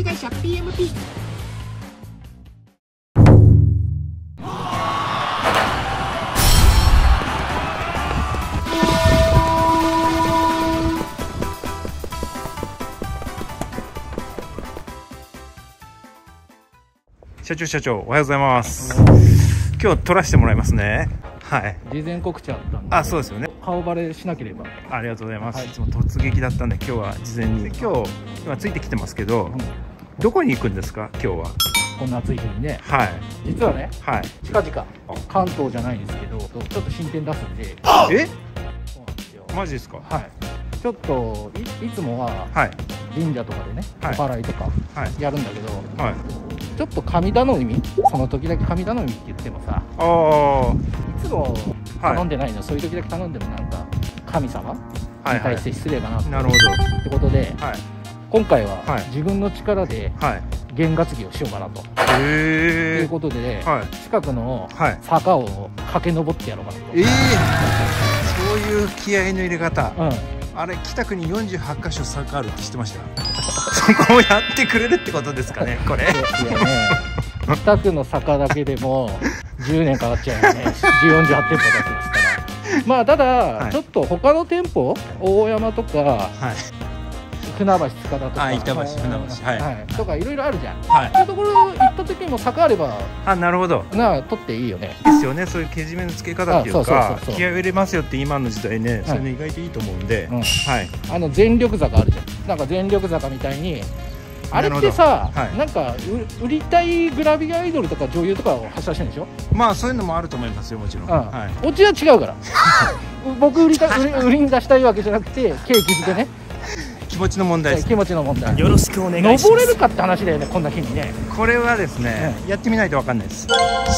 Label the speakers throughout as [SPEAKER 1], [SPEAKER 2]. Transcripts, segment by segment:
[SPEAKER 1] 式会社 PMP
[SPEAKER 2] 社長社長おはようございます。今日撮らせてもらいますね。はい。
[SPEAKER 3] 事前告知あったんで。
[SPEAKER 2] あそうですよね。
[SPEAKER 3] 顔バレしなければ、
[SPEAKER 2] ありがとうございます、
[SPEAKER 3] はい。
[SPEAKER 2] い、つも突撃だったんで今日は事前に。今日。今ついてきてますけどどこに行くんですか？今日は。
[SPEAKER 3] こんな暑い日にね。
[SPEAKER 2] はい。
[SPEAKER 3] 実はね
[SPEAKER 2] はい。
[SPEAKER 3] 近々関東じゃないんですけどちょっと進展出すんで。
[SPEAKER 2] え？
[SPEAKER 3] そうなんですよ。
[SPEAKER 2] マジですか？
[SPEAKER 3] はい。ちょっといいつもは
[SPEAKER 2] はい。
[SPEAKER 3] 神社とかでねお
[SPEAKER 2] はい。
[SPEAKER 3] 祓いとか
[SPEAKER 2] はい。
[SPEAKER 3] やるんだけど、
[SPEAKER 2] はい。
[SPEAKER 3] ちょっと神頼み？その時だけ神頼みって言ってもさ
[SPEAKER 2] ああ
[SPEAKER 3] いつも
[SPEAKER 2] はい。
[SPEAKER 3] 頼んでないの、そういう時だけ頼んでもなんか神様
[SPEAKER 2] はいはい。
[SPEAKER 3] に対して失礼かなって。
[SPEAKER 2] なるほど。
[SPEAKER 3] ってことで
[SPEAKER 2] はい
[SPEAKER 3] 今回は
[SPEAKER 2] はい。
[SPEAKER 3] 自分の力で
[SPEAKER 2] はい。
[SPEAKER 3] 験担ぎをしようかなと、
[SPEAKER 2] へえ
[SPEAKER 3] いうことで、近くの
[SPEAKER 2] はい。
[SPEAKER 3] 坂を駆け上ってやろうかなと、
[SPEAKER 2] ええそういう気合いの入れ方。
[SPEAKER 3] うん。
[SPEAKER 2] あれ北区に48箇所坂あるって知ってました？そこをやってくれるってことですかね これ。
[SPEAKER 3] いやね。北区の坂だけでも10年かかっちゃうよね。48店舗だけですから。まあただ、
[SPEAKER 2] い。
[SPEAKER 3] ちょっと他の店舗大山とか
[SPEAKER 2] はい
[SPEAKER 3] 船橋塚田とか。
[SPEAKER 2] あ板橋船橋。はい。
[SPEAKER 3] とかいろいろあるじゃん。
[SPEAKER 2] はい。
[SPEAKER 3] そういうところ行った時にも坂あれば
[SPEAKER 2] あなるほど。
[SPEAKER 3] なあ取っていいよね。
[SPEAKER 2] ですよね。そういうけじめのつけ方っていうか気合を入れますよって今の時代ね、
[SPEAKER 3] い。
[SPEAKER 2] そういうの意外といいと思うんで、
[SPEAKER 3] うん。
[SPEAKER 2] はい。
[SPEAKER 3] あの全力坂あるじゃん。なんか全力坂みたいにあれってさ、
[SPEAKER 2] はい。
[SPEAKER 3] なんかう売りたいグラビアアイドルとか女優とかを発射してるんでしょ、
[SPEAKER 2] まあそういうのもあると思いますよもちろん、
[SPEAKER 3] うん。
[SPEAKER 2] はい、
[SPEAKER 3] オチは違うから。僕売りた売り売りに出したいわけじゃなくてケーキ付けね。
[SPEAKER 2] 気持ちの問題です。
[SPEAKER 3] 気持ちの問題。
[SPEAKER 1] よろしくお願いします。
[SPEAKER 3] 登れるかって話だよねこんな日にね。
[SPEAKER 2] これはですね、やってみないと分かんないです。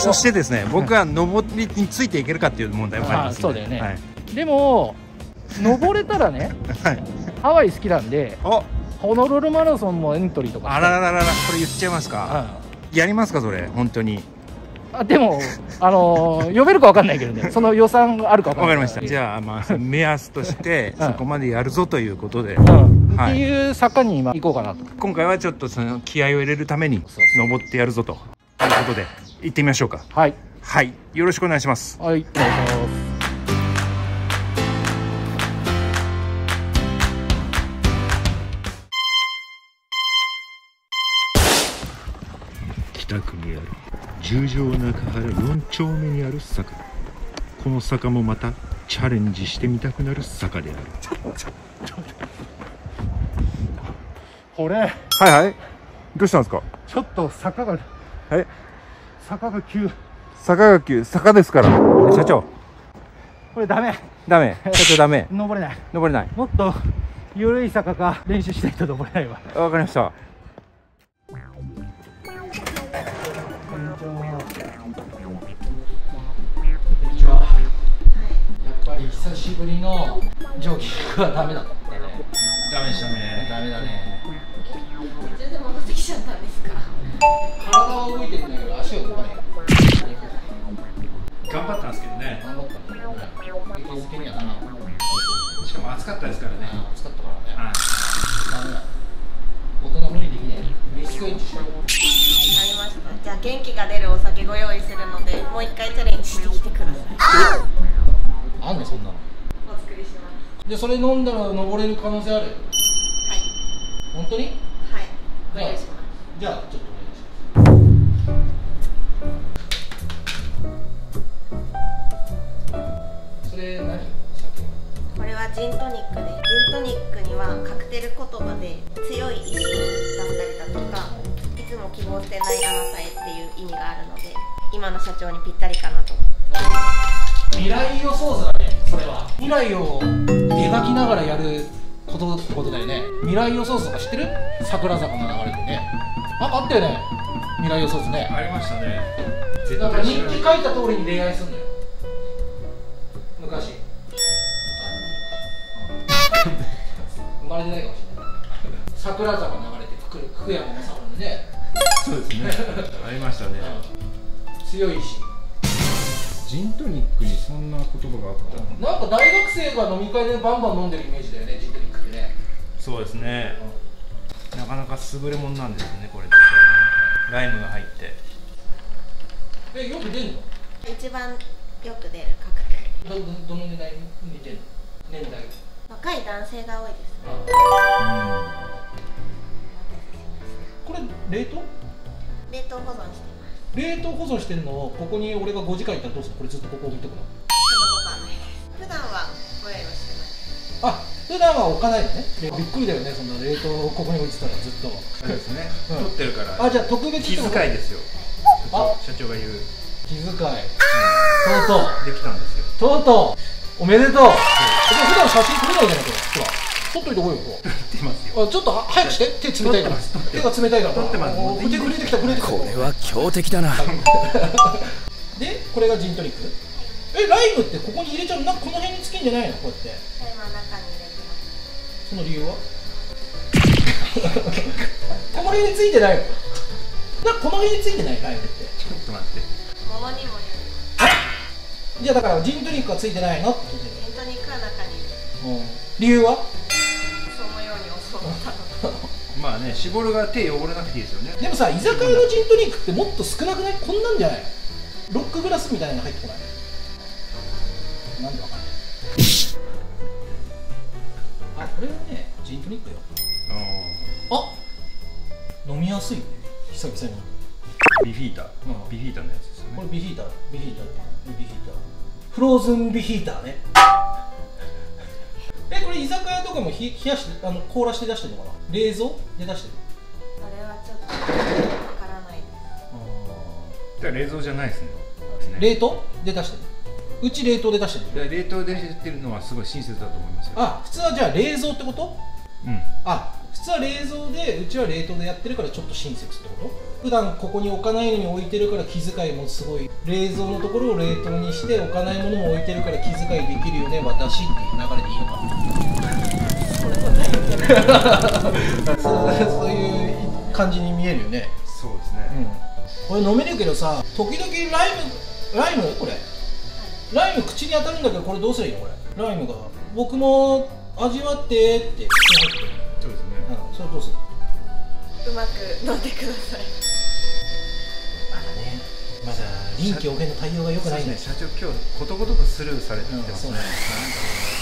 [SPEAKER 2] そしてですね僕は登りについていけるかっていう問題もあります
[SPEAKER 3] あそうだよね。
[SPEAKER 2] はい、
[SPEAKER 3] でも登れたらね
[SPEAKER 2] はい、
[SPEAKER 3] ハワイ好きなんで
[SPEAKER 2] お。
[SPEAKER 3] ホノルルマラソンもエントリーとか。
[SPEAKER 2] あらららららこれ言っちゃいますか。
[SPEAKER 3] うん。
[SPEAKER 2] やりますかそれ。本当に
[SPEAKER 3] あでもあのー呼べるか分かんないけどね。その予算があるか分かんない。
[SPEAKER 2] わかりました。じゃあまあ目安として
[SPEAKER 3] うん。
[SPEAKER 2] そこまでやるぞということで、
[SPEAKER 3] うん、
[SPEAKER 2] はい。
[SPEAKER 3] っていう坂に今行こうかなと。
[SPEAKER 2] 今回はちょっとその気合を入れるために登ってやるぞと。いうことで行ってみましょうか。
[SPEAKER 3] はい。
[SPEAKER 2] はい。よろしくお願いします。
[SPEAKER 3] はいお願いします。
[SPEAKER 2] にある十条中原4丁目にある坂。この坂もまたチャレンジしてみたくなる坂である。
[SPEAKER 3] これ。
[SPEAKER 2] はいはい。どうしたんですか？
[SPEAKER 3] ちょっと坂が。
[SPEAKER 2] え？
[SPEAKER 3] 坂が急。
[SPEAKER 2] 坂が急。坂ですから。社長。
[SPEAKER 3] これダメ。
[SPEAKER 2] ダメ。社長ダメ。
[SPEAKER 3] 登れない。
[SPEAKER 2] 登れない。
[SPEAKER 3] もっと緩い坂か練習しないと登れないわ。
[SPEAKER 2] わかりました
[SPEAKER 3] 久しぶりのジョギングはダメだったね。
[SPEAKER 2] ダメでしたね。
[SPEAKER 3] ダメだね。
[SPEAKER 4] 途中で戻ってきちゃったんですか？
[SPEAKER 3] 体は動いてるんだけど足は動かない。
[SPEAKER 2] 頑張ったんですけどね。
[SPEAKER 3] 頑張った。んだけどね息づけにはな
[SPEAKER 2] しかも暑かったですからね。
[SPEAKER 3] 暑かったからね。
[SPEAKER 2] はい。
[SPEAKER 3] ダメだ。大人無理できねえ。リスクエンジしよう
[SPEAKER 4] ありました。じゃあ元気が出るお酒ご用意するのでもう一回チャレンジしてきてください
[SPEAKER 3] あんのそんなの？
[SPEAKER 4] お作りします。
[SPEAKER 3] でそれ飲んだら登れる可能性ある？
[SPEAKER 4] はい。
[SPEAKER 3] 本当に？
[SPEAKER 4] はい。お願いします。
[SPEAKER 3] じゃあちょっとお願いします。それ何？酒
[SPEAKER 4] これはジントニックでジントニックにはカクテル言葉で強い意志だったりだとかいつも希望してないあなたへっていう意味があるので今の社長にぴったりかなと
[SPEAKER 3] 未来予想図それは。未来を描きながらやることってことだよね。未来予想図とか知ってる？桜坂の流れでね。ああったよね。未来予想図ね。
[SPEAKER 2] ありましたね。
[SPEAKER 3] なんか日記書いた通りに恋愛するのよ。昔。生まれてないかもしれない。桜坂流れて福福山雅治のね、
[SPEAKER 2] そうですね。ありましたね。
[SPEAKER 3] 強いし
[SPEAKER 2] ジントニックにそんな言葉があった
[SPEAKER 3] なんか大学生が飲み会でバンバン飲んでるイメージだよねジントニックってね。
[SPEAKER 2] そうですね。なかかなか優れもんなんですよねこれって。ライムが入って。
[SPEAKER 3] えよく出るの？
[SPEAKER 4] 一番よく出るカクテル。
[SPEAKER 3] どどどの年代に出る？の年代。
[SPEAKER 4] 若い男性が多いですね。
[SPEAKER 3] こ冷凍
[SPEAKER 4] 保存して
[SPEAKER 3] るのをここに俺が5時間いたらどうする？のこれずっとここ置いとくの？
[SPEAKER 4] 普段はご用意をしてます。
[SPEAKER 3] あ普段は置かないのね。でびっくりだよねそんな冷凍をここに置いてたらずっと。
[SPEAKER 2] そうですね、
[SPEAKER 3] うん。
[SPEAKER 2] 取ってるから。
[SPEAKER 3] あじゃあ特別
[SPEAKER 2] 気遣いですよ。
[SPEAKER 3] あ
[SPEAKER 2] 社長が言う、
[SPEAKER 3] 気遣い。とうとう。
[SPEAKER 2] できたんですよ。
[SPEAKER 3] とうとう。おめでとう。普段写真撮れないじゃないこれ。ほら撮っといてこいよこう
[SPEAKER 2] 撮ってますよ。
[SPEAKER 3] あちょっとは早くして。手冷たいから。手が冷たいから。
[SPEAKER 2] 撮ってます。
[SPEAKER 3] 震えてきた震えてきた
[SPEAKER 5] これは強敵だな。
[SPEAKER 3] でこれがジントニック？えライムってここに入れちゃうなこの辺につけんじゃないの？こうやって。
[SPEAKER 4] タイマーの中に入れてます。
[SPEAKER 3] その理由は？この辺についてないの？なこの辺についてない？ライムって。
[SPEAKER 2] ちょっと待って。
[SPEAKER 4] 物にもよ
[SPEAKER 3] じゃあだからジントニックはついてないの？って聞いてる。
[SPEAKER 4] るジントニックは中に入れる
[SPEAKER 3] 理由は？
[SPEAKER 2] まあね絞るが手汚れなくていいですよね。
[SPEAKER 3] でもさ居酒屋のジントニックってもっと少なくない？こんなんじゃない？ロックグラスみたいなの入ってこない？なんでわかんない？あこれはねジントニックよ。あ飲みやすいね。久々に。
[SPEAKER 2] ビフィーター、
[SPEAKER 3] うん。
[SPEAKER 2] ビフィーターのやつですよね。
[SPEAKER 3] これビヒーター。ビヒータービヒーター。フローズンビヒーターねれ居酒屋とかもひ冷やしてあの凍らして出してるのかな？冷蔵？で出してる？
[SPEAKER 4] それはちょっとわからない。です
[SPEAKER 2] だから冷蔵じゃないですね。
[SPEAKER 3] 冷凍？で出してるうち冷凍で出してる
[SPEAKER 2] 冷凍で出てるのはすごい親切だと思いますよ。
[SPEAKER 3] あ普通はじゃあ冷蔵ってこと？
[SPEAKER 2] うん。
[SPEAKER 3] あ普通は冷蔵でうちは冷凍でやってるからちょっと親切ってこと？普段ここに置かないのに置いてるから気遣いもすごい冷蔵のところを冷凍にして置かないものも置いてるから気遣いできるよね私っていう流れでいいのかな？
[SPEAKER 4] そ
[SPEAKER 3] う そういう感じに見えるよね。
[SPEAKER 2] そうですね、
[SPEAKER 3] これ飲めるけどさ時々ライムライム？これ？ライム口に当たるんだけどこれどうすればいいの？これ。ライムが。僕も味わってって。入ってくる
[SPEAKER 2] そ
[SPEAKER 3] れどうする
[SPEAKER 4] うまく飲んでください。
[SPEAKER 3] まだねまだ臨機応変の対応が良くないん
[SPEAKER 2] で社長今日ことごとくスルーされて
[SPEAKER 3] うん
[SPEAKER 2] ますね、
[SPEAKER 3] そうね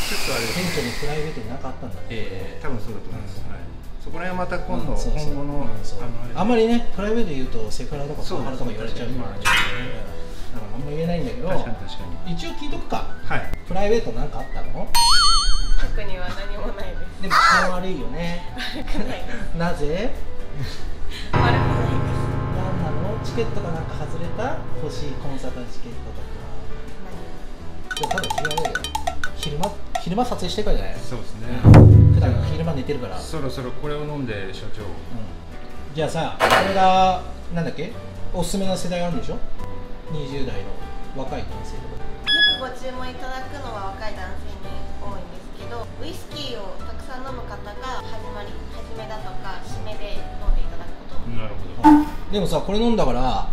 [SPEAKER 2] ちょっとあれです
[SPEAKER 3] 店長にプライベートになかったんだね
[SPEAKER 2] ええ多分そうだと思います、はい、そこら辺はまた今度、
[SPEAKER 3] うんそうそう。
[SPEAKER 2] 今後の,、あのれ
[SPEAKER 3] あんまりねプライベート言うとセクハラとかパワハラとか言われちゃ
[SPEAKER 2] う
[SPEAKER 3] からだからあんま言えないんだけど
[SPEAKER 2] 確かに確かに。
[SPEAKER 3] 一応聞いとくか。
[SPEAKER 2] はい。
[SPEAKER 3] プライベートなんかあったの？
[SPEAKER 4] 特には何もないです。
[SPEAKER 3] でも勘悪いよね。
[SPEAKER 4] 悪くないです。
[SPEAKER 3] なぜ？
[SPEAKER 4] 悪くない
[SPEAKER 3] なんなのチケットがなんか外れた？欲しいコンサートのチケットとか。いや多分違うよ。昼間昼間撮影してからじゃない？
[SPEAKER 2] そうですね、
[SPEAKER 3] 普段昼間寝てるから、うん、
[SPEAKER 2] そろそろこれを飲んで社長
[SPEAKER 3] じゃあさこれがなんだっけ？おすすめの世代あるんでしょ？20代の若い男性とか。
[SPEAKER 4] よくご注文いただくのは若い男性に多いんですけどウイスキーをたくさん飲む方が始まり始めだとか締めで飲んでいただくことも。
[SPEAKER 2] なるほ
[SPEAKER 3] でもさこれ飲んだから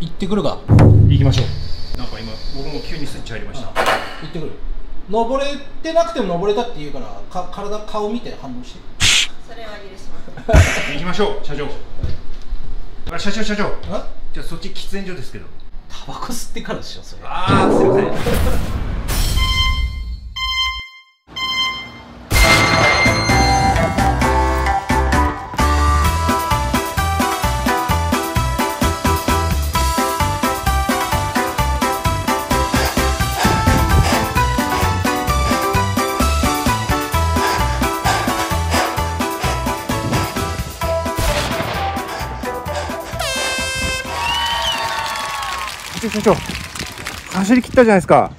[SPEAKER 3] 行ってくるか。行きましょう。
[SPEAKER 2] どなんか今僕も急にスイッチ入りました、
[SPEAKER 3] 行ってくる。登れてなくても登れたって言うからか体顔見て反応して。
[SPEAKER 4] それは許します。
[SPEAKER 2] 行きましょう社長。あ社長社長。
[SPEAKER 3] あ
[SPEAKER 2] じゃあそっち喫煙所ですけど。
[SPEAKER 3] タバコ吸ってからでしょそれ。
[SPEAKER 2] ああすいません社長走り切ったじゃないですか。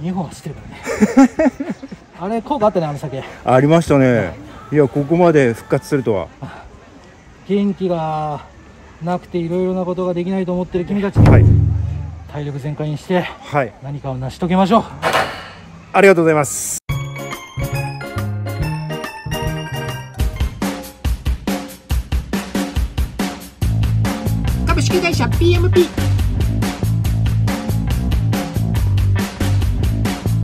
[SPEAKER 3] 2本走ってるからね。あれ効果あったねあの酒
[SPEAKER 2] ありましたね。いやここまで復活するとは。
[SPEAKER 3] 元気がなくていろいろなことができないと思ってる君たちに、
[SPEAKER 2] はい。
[SPEAKER 3] 体力全開にして
[SPEAKER 2] はい。
[SPEAKER 3] 何かを成し遂げましょう。
[SPEAKER 2] ありがとうございます。
[SPEAKER 5] 株式会社 PMP